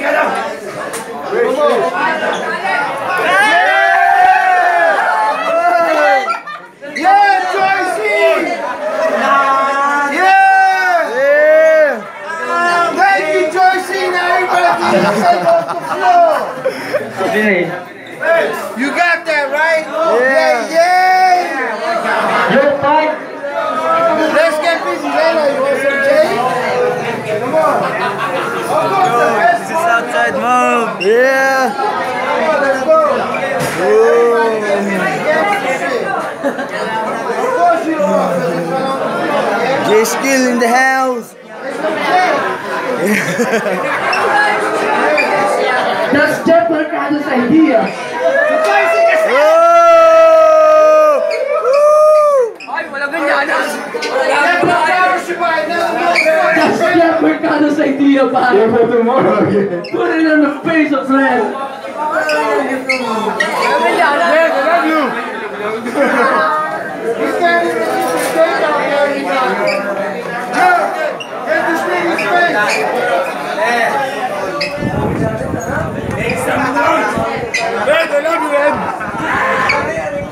take off the floor. You got that right? Yeah. Yeah, Your fight. Let's get busy. Layla, you want some Jay? Come on. Of course, the best one. outside move. Yeah. Come on, let's go. Everybody get busy. Get busy. Of course you are. 'cause it's right on the yeah? J Skill in the house. It's okay. That's Jeff Mercado's idea. Oh. Put it in the face of. He's standing in the this thing in space.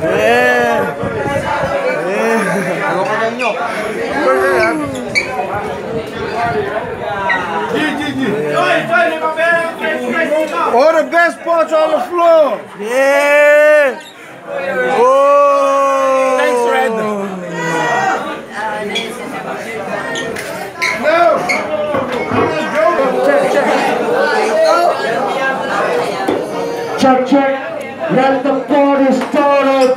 Yeah. All the best parts on the floor. Yeah. Oh. Thanks, Red. No. Check, check. Let the party started.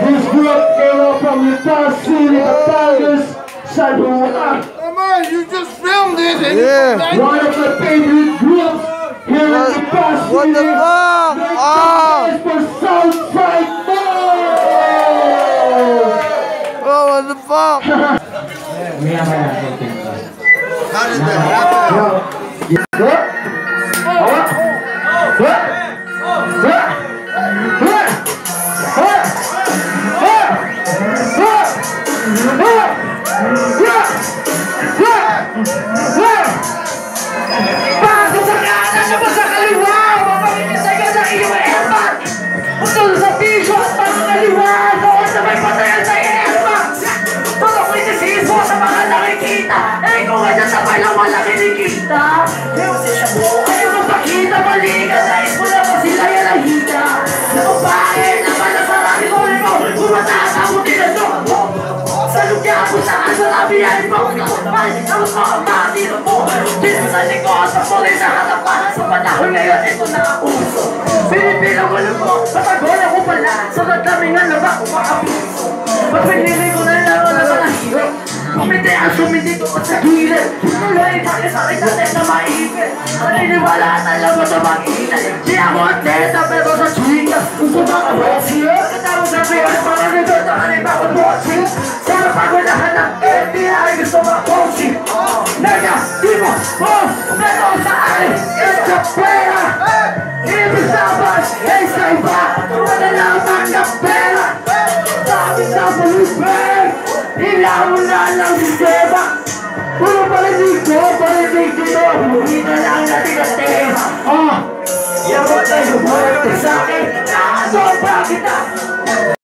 This group came up from Utah City, the Tigers, San Juan. You just filmed it. And Yeah. You One of the favorite groups here in What- Utah City. what the fuck? Make some noise for Southside Mob. Oh, what the fuck? How did that happen? Pasok Eh kung nga sa sabay lang wala kinikita! Ayaw magpakita, balikan! Nais mo na pa sila yan ang hita! Nababae naman ang sarami ko rin mo! Bumatata mo tinadok mo! Sa lugar kung saan sa labi ay pangkakapal Tapos mga matiro mo Dito sa likod sa tuloy sa harapan Sa panahon ngayon ito na ang uso Pinipilang ko lang mo Patagon ako pala Sa nagdamingan na ba kumakapuso Pag pinili ko na Kumiti ang sumiti ko sa gilid Tuloy bakit sa akin natin na maipit Naniniwala at alam mo sa mag-inay Di ako ang teta pero sa chika Gusto ba ka bossy? Katawag sa piyan Para nito na kanay bakit bossy Sana pagulahan ng FBI Gusto ba bossy? Negatibo Oh, pero sa akin It's a pera Ibig dito Hindi na lang natin ang tema Oh, Yawa tayo, buhay sa akin pa kita